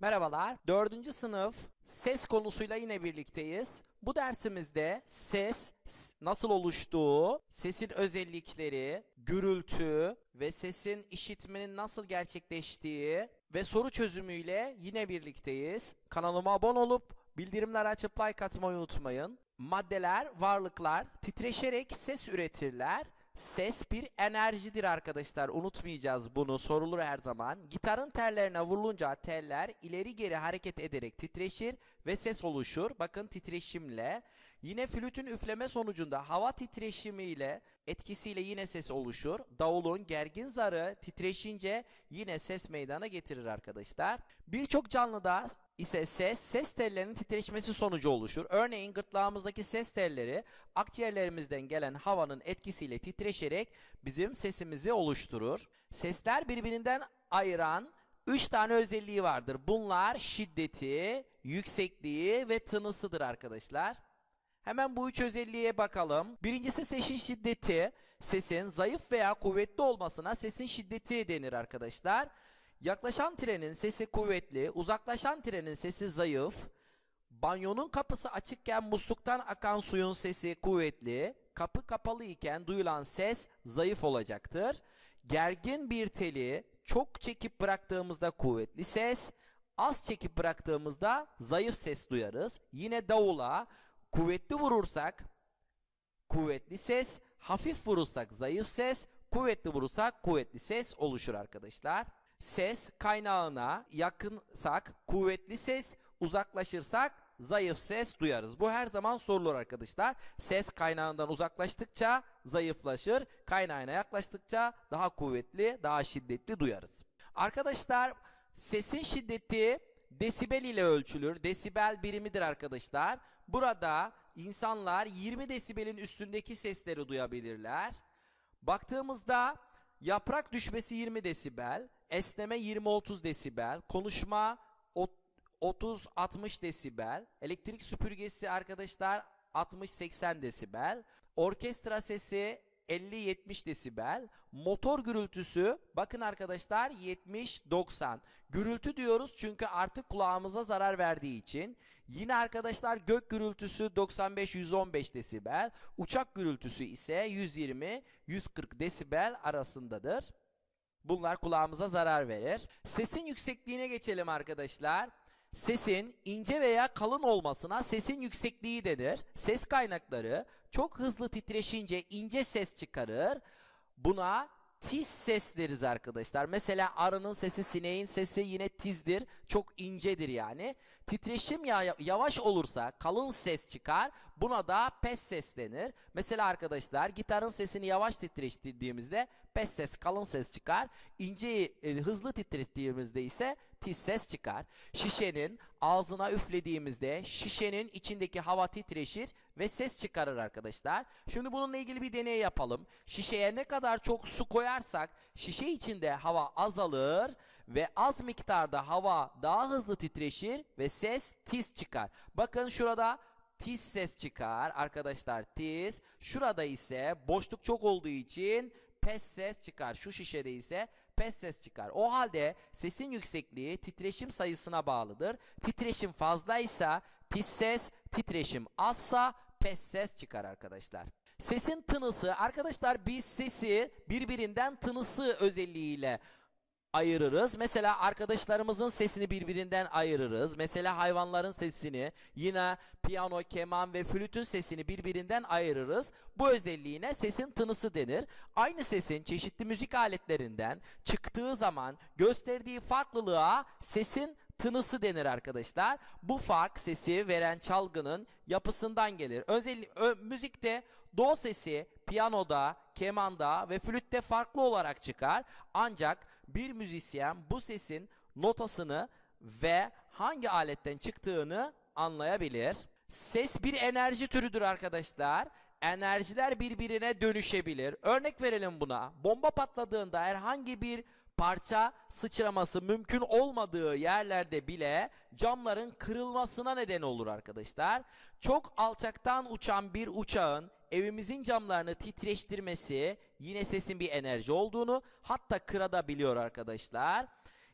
Merhabalar. Dördüncü sınıf ses konusuyla yine birlikteyiz. Bu dersimizde ses nasıl oluştuğu, sesin özellikleri, gürültü ve sesin işitmenin nasıl gerçekleştiği ve soru çözümüyle yine birlikteyiz. Kanalıma abone olup bildirimleri açıp like atmayı unutmayın. Maddeler, varlıklar titreşerek ses üretirler. Ses bir enerjidir arkadaşlar. Unutmayacağız bunu. Sorulur her zaman. Gitarın tellerine vurulunca teller ileri geri hareket ederek titreşir ve ses oluşur. Bakın titreşimle. Yine flütün üfleme sonucunda hava titreşimiyle etkisiyle yine ses oluşur. Davulun gergin zarı titreşince yine ses meydana getirir arkadaşlar. Birçok canlıda ise ses, ses tellerinin titreşmesi sonucu oluşur. Örneğin gırtlağımızdaki ses telleri akciğerlerimizden gelen havanın etkisiyle titreşerek bizim sesimizi oluşturur. Sesler birbirinden ayıran 3 tane özelliği vardır. Bunlar şiddeti, yüksekliği ve tınısıdır arkadaşlar. Hemen bu üç özelliğe bakalım. Birincisi sesin şiddeti. Sesin zayıf veya kuvvetli olmasına sesin şiddeti denir arkadaşlar. Yaklaşan trenin sesi kuvvetli, uzaklaşan trenin sesi zayıf. Banyonun kapısı açıkken musluktan akan suyun sesi kuvvetli. Kapı kapalı iken duyulan ses zayıf olacaktır. Gergin bir teli çok çekip bıraktığımızda kuvvetli ses, az çekip bıraktığımızda zayıf ses duyarız. Yine davula kuvvetli vurursak kuvvetli ses, hafif vurursak zayıf ses, kuvvetli vurursak kuvvetli ses oluşur arkadaşlar. Ses kaynağına yakınsak kuvvetli ses, uzaklaşırsak zayıf ses duyarız. Bu her zaman sorulur arkadaşlar. Ses kaynağından uzaklaştıkça zayıflaşır, kaynağına yaklaştıkça daha kuvvetli, daha şiddetli duyarız. Arkadaşlar sesin şiddeti desibel ile ölçülür. Desibel birimidir arkadaşlar. Burada insanlar 20 desibelin üstündeki sesleri duyabilirler. Baktığımızda yaprak düşmesi 20 desibel, esneme 20-30 desibel, konuşma ot- 30-60 desibel, elektrik süpürgesi arkadaşlar 60-80 desibel, orkestra sesi 50-70 desibel, motor gürültüsü bakın arkadaşlar 70-90. Gürültü diyoruz çünkü artık kulağımıza zarar verdiği için. Yine arkadaşlar gök gürültüsü 95-115 desibel, uçak gürültüsü ise 120-140 desibel arasındadır. Bunlar kulağımıza zarar verir. Sesin yüksekliğine geçelim arkadaşlar. Sesin ince veya kalın olmasına sesin yüksekliği denir. Ses kaynakları çok hızlı titreşince ince ses çıkarır. Buna tiz ses deriz arkadaşlar. Mesela arının sesi, sineğin sesi yine tizdir. Çok incedir yani. Titreşim ya- yavaş olursa kalın ses çıkar. Buna da pes ses denir. Mesela arkadaşlar gitarın sesini yavaş titreştirdiğimizde pes ses, kalın ses çıkar. İnce, e, hızlı titrettiğimizde ise tiz ses çıkar. Şişenin ağzına üflediğimizde şişenin içindeki hava titreşir ve ses çıkarır arkadaşlar. Şimdi bununla ilgili bir deney yapalım. Şişeye ne kadar çok su koyarsak şişe içinde hava azalır ve az miktarda hava daha hızlı titreşir ve ses tiz çıkar. Bakın şurada tiz ses çıkar arkadaşlar tiz. Şurada ise boşluk çok olduğu için pes ses çıkar. Şu şişede ise pes ses çıkar. O halde sesin yüksekliği titreşim sayısına bağlıdır. Titreşim fazlaysa tiz ses, titreşim azsa pes ses çıkar arkadaşlar. Sesin tınısı arkadaşlar biz sesi birbirinden tınısı özelliğiyle ayırırız. Mesela arkadaşlarımızın sesini birbirinden ayırırız. Mesela hayvanların sesini, yine piyano, keman ve flütün sesini birbirinden ayırırız. Bu özelliğine sesin tınısı denir. Aynı sesin çeşitli müzik aletlerinden çıktığı zaman gösterdiği farklılığa sesin tınısı denir arkadaşlar. Bu fark sesi veren çalgının yapısından gelir. Özellikle ö- müzikte do sesi piyanoda, kemanda ve flütte farklı olarak çıkar. Ancak bir müzisyen bu sesin notasını ve hangi aletten çıktığını anlayabilir. Ses bir enerji türüdür arkadaşlar. Enerjiler birbirine dönüşebilir. Örnek verelim buna. Bomba patladığında herhangi bir parça sıçraması mümkün olmadığı yerlerde bile camların kırılmasına neden olur arkadaşlar. Çok alçaktan uçan bir uçağın evimizin camlarını titreştirmesi yine sesin bir enerji olduğunu hatta kırabiliyor arkadaşlar.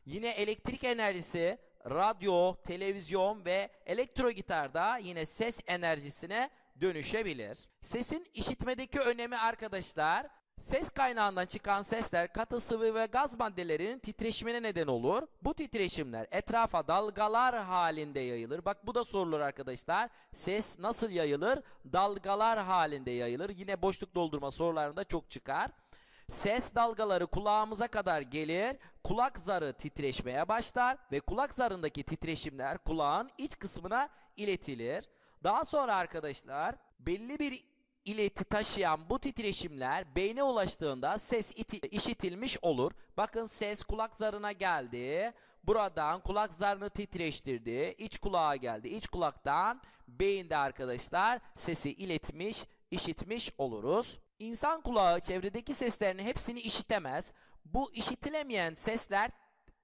Yine elektrik enerjisi radyo, televizyon ve elektro gitarda yine ses enerjisine dönüşebilir. Sesin işitmedeki önemi arkadaşlar Ses kaynağından çıkan sesler katı sıvı ve gaz maddelerinin titreşimine neden olur. Bu titreşimler etrafa dalgalar halinde yayılır. Bak bu da sorulur arkadaşlar. Ses nasıl yayılır? Dalgalar halinde yayılır. Yine boşluk doldurma sorularında çok çıkar. Ses dalgaları kulağımıza kadar gelir, kulak zarı titreşmeye başlar ve kulak zarındaki titreşimler kulağın iç kısmına iletilir. Daha sonra arkadaşlar belli bir ileti taşıyan bu titreşimler beyne ulaştığında ses iti- işitilmiş olur. Bakın ses kulak zarına geldi. Buradan kulak zarını titreştirdi. İç kulağa geldi. İç kulaktan beyinde arkadaşlar sesi iletmiş, işitmiş oluruz. İnsan kulağı çevredeki seslerin hepsini işitemez. Bu işitilemeyen sesler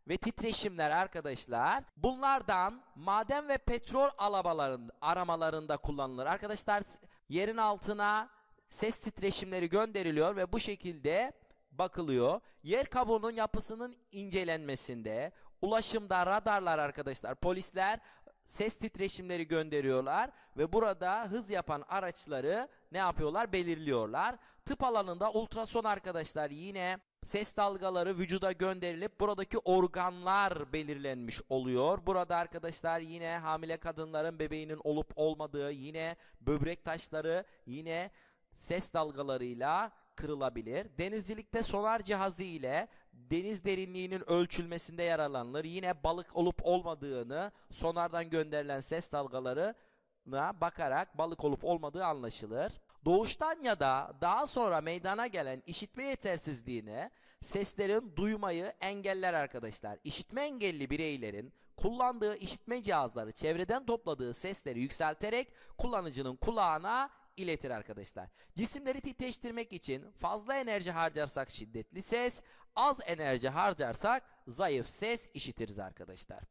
ve titreşimler arkadaşlar bunlardan maden ve petrol arabalarında, aramalarında kullanılır. Arkadaşlar yerin altına ses titreşimleri gönderiliyor ve bu şekilde bakılıyor. Yer kabuğunun yapısının incelenmesinde, ulaşımda radarlar arkadaşlar, polisler ses titreşimleri gönderiyorlar ve burada hız yapan araçları ne yapıyorlar? Belirliyorlar. Tıp alanında ultrason arkadaşlar yine ses dalgaları vücuda gönderilip buradaki organlar belirlenmiş oluyor. Burada arkadaşlar yine hamile kadınların bebeğinin olup olmadığı, yine böbrek taşları, yine ses dalgalarıyla kırılabilir. Denizcilikte sonar cihazı ile deniz derinliğinin ölçülmesinde yararlanılır. Yine balık olup olmadığını sonardan gönderilen ses dalgalarına bakarak balık olup olmadığı anlaşılır. Doğuştan ya da daha sonra meydana gelen işitme yetersizliğine seslerin duymayı engeller arkadaşlar. İşitme engelli bireylerin kullandığı işitme cihazları çevreden topladığı sesleri yükselterek kullanıcının kulağına iletir arkadaşlar. Cisimleri titreştirmek için fazla enerji harcarsak şiddetli ses, az enerji harcarsak zayıf ses işitiriz arkadaşlar.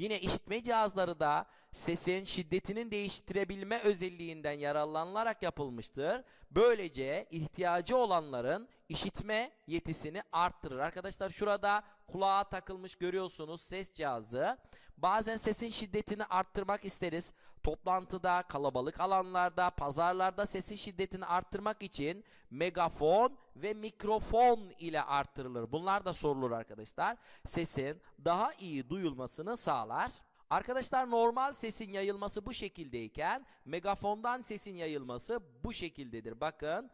Yine işitme cihazları da sesin şiddetinin değiştirebilme özelliğinden yararlanılarak yapılmıştır. Böylece ihtiyacı olanların işitme yetisini arttırır. Arkadaşlar şurada kulağa takılmış görüyorsunuz ses cihazı. Bazen sesin şiddetini arttırmak isteriz. Toplantıda, kalabalık alanlarda, pazarlarda sesin şiddetini arttırmak için megafon ve mikrofon ile arttırılır. Bunlar da sorulur arkadaşlar. Sesin daha iyi duyulmasını sağlar. Arkadaşlar normal sesin yayılması bu şekildeyken megafondan sesin yayılması bu şekildedir. Bakın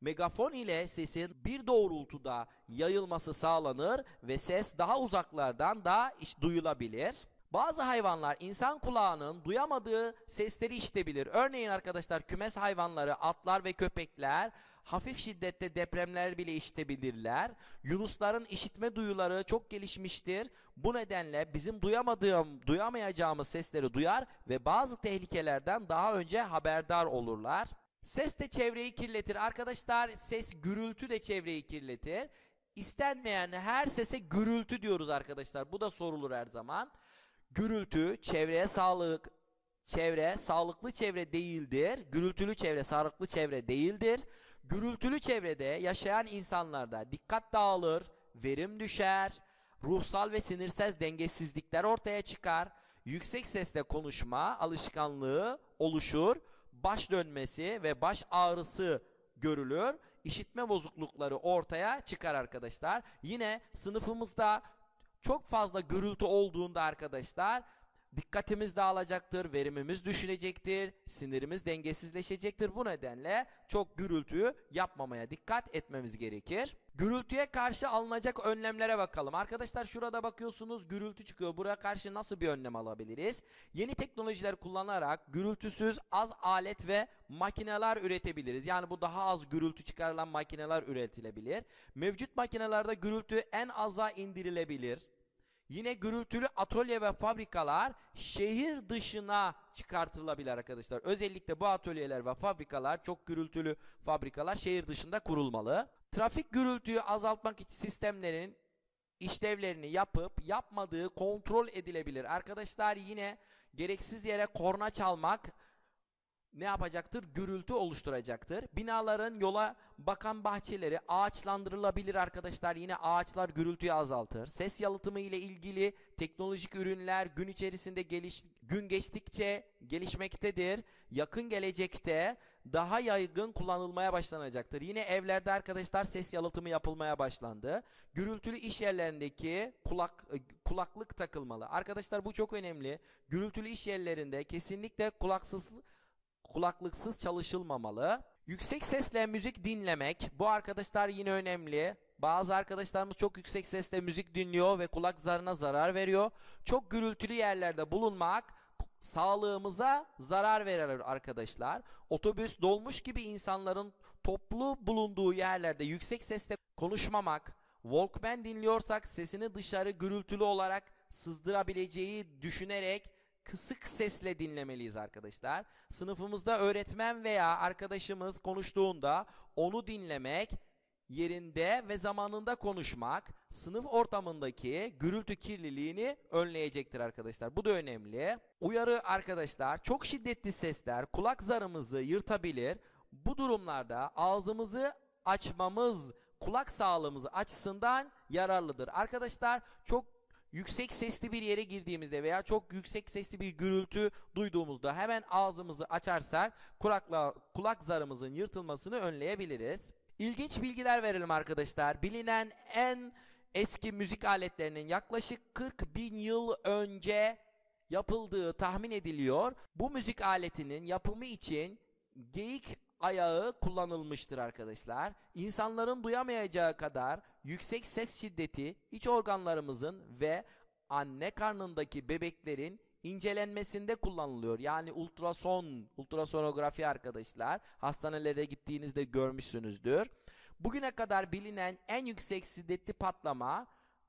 megafon ile sesin bir doğrultuda yayılması sağlanır ve ses daha uzaklardan da duyulabilir. Bazı hayvanlar insan kulağının duyamadığı sesleri işitebilir. Örneğin arkadaşlar kümes hayvanları, atlar ve köpekler hafif şiddette depremler bile işitebilirler. Yunusların işitme duyuları çok gelişmiştir. Bu nedenle bizim duyamadığım, duyamayacağımız sesleri duyar ve bazı tehlikelerden daha önce haberdar olurlar. Ses de çevreyi kirletir. Arkadaşlar ses gürültü de çevreyi kirletir. İstenmeyen her sese gürültü diyoruz arkadaşlar. Bu da sorulur her zaman. Gürültü çevreye sağlık çevre sağlıklı çevre değildir. Gürültülü çevre sağlıklı çevre değildir. Gürültülü çevrede yaşayan insanlarda dikkat dağılır, verim düşer, ruhsal ve sinirsel dengesizlikler ortaya çıkar. Yüksek sesle konuşma alışkanlığı oluşur. Baş dönmesi ve baş ağrısı görülür. İşitme bozuklukları ortaya çıkar arkadaşlar. Yine sınıfımızda çok fazla gürültü olduğunda arkadaşlar dikkatimiz dağılacaktır, verimimiz düşünecektir, sinirimiz dengesizleşecektir. Bu nedenle çok gürültüyü yapmamaya dikkat etmemiz gerekir. Gürültüye karşı alınacak önlemlere bakalım. Arkadaşlar şurada bakıyorsunuz gürültü çıkıyor. Buraya karşı nasıl bir önlem alabiliriz? Yeni teknolojiler kullanarak gürültüsüz az alet ve makineler üretebiliriz. Yani bu daha az gürültü çıkarılan makineler üretilebilir. Mevcut makinelerde gürültü en aza indirilebilir. Yine gürültülü atölye ve fabrikalar şehir dışına çıkartılabilir arkadaşlar. Özellikle bu atölyeler ve fabrikalar çok gürültülü fabrikalar şehir dışında kurulmalı. Trafik gürültüyü azaltmak için sistemlerin işlevlerini yapıp yapmadığı kontrol edilebilir. Arkadaşlar yine gereksiz yere korna çalmak ne yapacaktır? Gürültü oluşturacaktır. Binaların yola bakan bahçeleri ağaçlandırılabilir arkadaşlar. Yine ağaçlar gürültüyü azaltır. Ses yalıtımı ile ilgili teknolojik ürünler gün içerisinde geliş, gün geçtikçe gelişmektedir. Yakın gelecekte daha yaygın kullanılmaya başlanacaktır. Yine evlerde arkadaşlar ses yalıtımı yapılmaya başlandı. Gürültülü iş yerlerindeki kulak kulaklık takılmalı. Arkadaşlar bu çok önemli. Gürültülü iş yerlerinde kesinlikle kulaksız kulaklıksız çalışılmamalı. Yüksek sesle müzik dinlemek bu arkadaşlar yine önemli. Bazı arkadaşlarımız çok yüksek sesle müzik dinliyor ve kulak zarına zarar veriyor. Çok gürültülü yerlerde bulunmak sağlığımıza zarar verir arkadaşlar. Otobüs dolmuş gibi insanların toplu bulunduğu yerlerde yüksek sesle konuşmamak, Walkman dinliyorsak sesini dışarı gürültülü olarak sızdırabileceği düşünerek kısık sesle dinlemeliyiz arkadaşlar. Sınıfımızda öğretmen veya arkadaşımız konuştuğunda onu dinlemek, yerinde ve zamanında konuşmak sınıf ortamındaki gürültü kirliliğini önleyecektir arkadaşlar. Bu da önemli. Uyarı arkadaşlar çok şiddetli sesler kulak zarımızı yırtabilir. Bu durumlarda ağzımızı açmamız kulak sağlığımız açısından yararlıdır. Arkadaşlar çok yüksek sesli bir yere girdiğimizde veya çok yüksek sesli bir gürültü duyduğumuzda hemen ağzımızı açarsak kulakla, kulak zarımızın yırtılmasını önleyebiliriz. İlginç bilgiler verelim arkadaşlar. Bilinen en eski müzik aletlerinin yaklaşık 40 bin yıl önce yapıldığı tahmin ediliyor. Bu müzik aletinin yapımı için geyik ayağı kullanılmıştır arkadaşlar. İnsanların duyamayacağı kadar yüksek ses şiddeti iç organlarımızın ve anne karnındaki bebeklerin incelenmesinde kullanılıyor. Yani ultrason, ultrasonografi arkadaşlar. Hastanelere gittiğinizde görmüşsünüzdür. Bugüne kadar bilinen en yüksek şiddetli patlama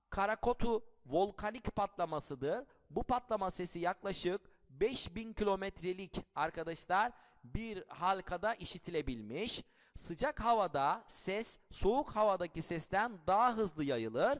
Karakotu volkanik patlamasıdır. Bu patlama sesi yaklaşık 5000 kilometrelik arkadaşlar bir halkada işitilebilmiş. Sıcak havada ses soğuk havadaki sesten daha hızlı yayılır.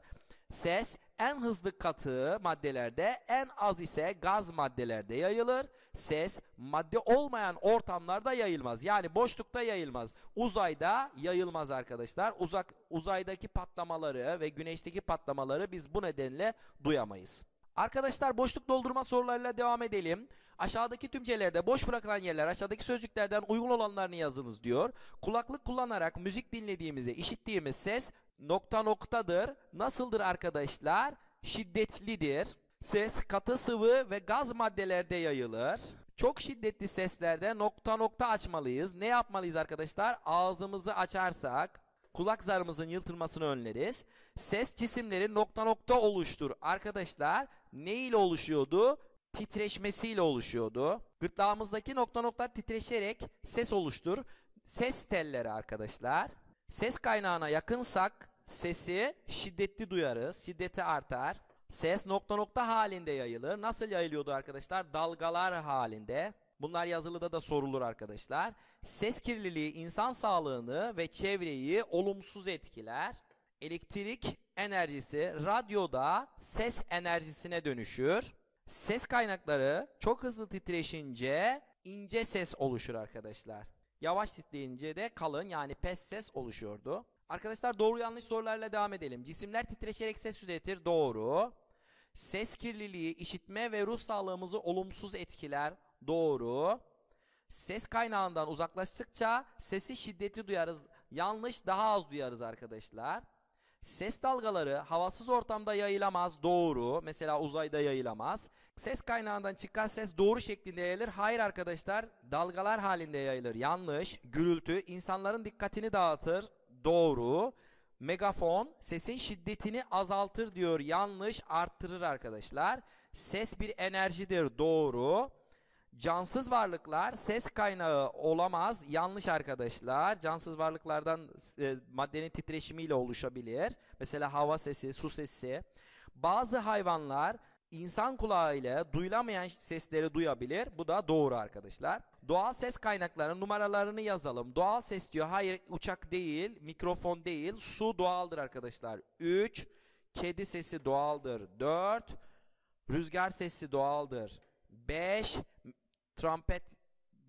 Ses en hızlı katı maddelerde en az ise gaz maddelerde yayılır. Ses madde olmayan ortamlarda yayılmaz. Yani boşlukta yayılmaz. Uzayda yayılmaz arkadaşlar. Uzak uzaydaki patlamaları ve güneşteki patlamaları biz bu nedenle duyamayız. Arkadaşlar boşluk doldurma sorularıyla devam edelim. Aşağıdaki tümcelerde boş bırakılan yerler aşağıdaki sözcüklerden uygun olanlarını yazınız diyor. Kulaklık kullanarak müzik dinlediğimizde işittiğimiz ses nokta noktadır. Nasıldır arkadaşlar? Şiddetlidir. Ses katı sıvı ve gaz maddelerde yayılır. Çok şiddetli seslerde nokta nokta açmalıyız. Ne yapmalıyız arkadaşlar? Ağzımızı açarsak kulak zarımızın yırtılmasını önleriz. Ses cisimleri nokta nokta oluştur. Arkadaşlar ne ile oluşuyordu? Titreşmesiyle oluşuyordu. Gırtlağımızdaki nokta nokta titreşerek ses oluştur. Ses telleri arkadaşlar. Ses kaynağına yakınsak sesi şiddetli duyarız. Şiddeti artar. Ses nokta nokta halinde yayılır. Nasıl yayılıyordu arkadaşlar? Dalgalar halinde. Bunlar yazılıda da sorulur arkadaşlar. Ses kirliliği insan sağlığını ve çevreyi olumsuz etkiler. Elektrik enerjisi radyoda ses enerjisine dönüşür. Ses kaynakları çok hızlı titreşince ince ses oluşur arkadaşlar. Yavaş titreyince de kalın yani pes ses oluşuyordu. Arkadaşlar doğru yanlış sorularla devam edelim. Cisimler titreşerek ses üretir. Doğru. Ses kirliliği işitme ve ruh sağlığımızı olumsuz etkiler. Doğru. Ses kaynağından uzaklaştıkça sesi şiddetli duyarız. Yanlış daha az duyarız arkadaşlar. Ses dalgaları havasız ortamda yayılamaz. Doğru. Mesela uzayda yayılamaz. Ses kaynağından çıkan ses doğru şeklinde yayılır. Hayır arkadaşlar. Dalgalar halinde yayılır. Yanlış. Gürültü insanların dikkatini dağıtır. Doğru. Megafon sesin şiddetini azaltır diyor. Yanlış. Arttırır arkadaşlar. Ses bir enerjidir. Doğru. Cansız varlıklar ses kaynağı olamaz. Yanlış arkadaşlar. Cansız varlıklardan e, maddenin titreşimiyle oluşabilir. Mesela hava sesi, su sesi. Bazı hayvanlar insan kulağıyla duyulamayan sesleri duyabilir. Bu da doğru arkadaşlar. Doğal ses kaynaklarının numaralarını yazalım. Doğal ses diyor. Hayır uçak değil, mikrofon değil. Su doğaldır arkadaşlar. 3. Kedi sesi doğaldır. 4. Rüzgar sesi doğaldır. 5 trompet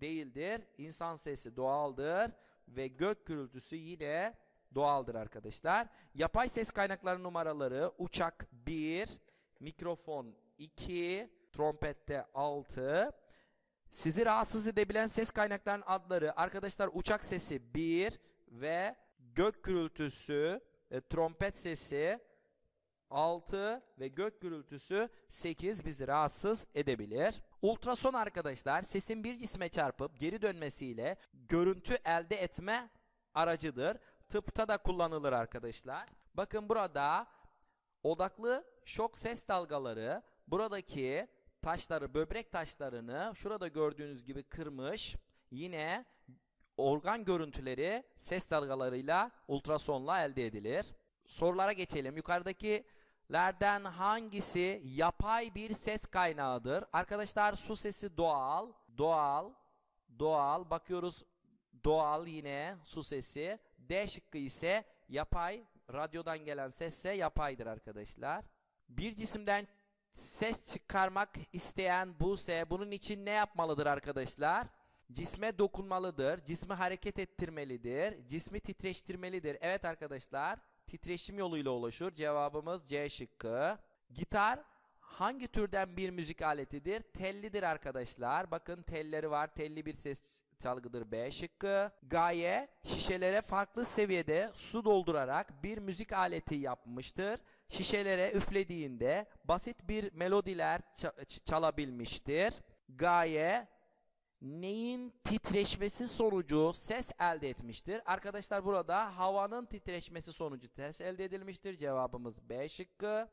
değildir. İnsan sesi doğaldır ve gök gürültüsü yine doğaldır arkadaşlar. Yapay ses kaynakları numaraları uçak 1, mikrofon 2, trompette 6. Sizi rahatsız edebilen ses kaynaklarının adları arkadaşlar uçak sesi 1 ve gök gürültüsü, e, trompet sesi 6 ve gök gürültüsü 8 bizi rahatsız edebilir. Ultrason arkadaşlar sesin bir cisme çarpıp geri dönmesiyle görüntü elde etme aracıdır. Tıpta da kullanılır arkadaşlar. Bakın burada odaklı şok ses dalgaları buradaki taşları, böbrek taşlarını şurada gördüğünüz gibi kırmış. Yine organ görüntüleri ses dalgalarıyla ultrasonla elde edilir. Sorulara geçelim. Yukarıdakilerden hangisi yapay bir ses kaynağıdır? Arkadaşlar su sesi doğal, doğal, doğal. Bakıyoruz doğal yine su sesi. D şıkkı ise yapay, radyodan gelen sesse yapaydır arkadaşlar. Bir cisimden ses çıkarmak isteyen Buse bunun için ne yapmalıdır arkadaşlar? Cisme dokunmalıdır, cismi hareket ettirmelidir, cismi titreştirmelidir. Evet arkadaşlar, titreşim yoluyla oluşur. Cevabımız C şıkkı. Gitar hangi türden bir müzik aletidir? Tellidir arkadaşlar. Bakın telleri var. Telli bir ses çalgıdır B şıkkı. Gaye şişelere farklı seviyede su doldurarak bir müzik aleti yapmıştır. Şişelere üflediğinde basit bir melodiler ça- çalabilmiştir. Gaye neyin titreşmesi sonucu ses elde etmiştir? Arkadaşlar burada havanın titreşmesi sonucu ses elde edilmiştir. Cevabımız B şıkkı.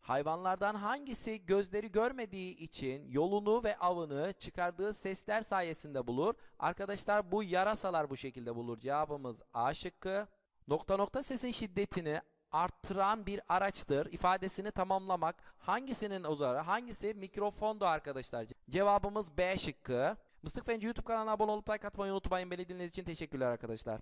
Hayvanlardan hangisi gözleri görmediği için yolunu ve avını çıkardığı sesler sayesinde bulur? Arkadaşlar bu yarasalar bu şekilde bulur. Cevabımız A şıkkı. Nokta nokta sesin şiddetini arttıran bir araçtır. İfadesini tamamlamak hangisinin uzarı? Hangisi mikrofondu arkadaşlar? Cevabımız B şıkkı. Mıstık Fenci YouTube kanalına abone olup like atmayı unutmayın. Beni dinlediğiniz için teşekkürler arkadaşlar.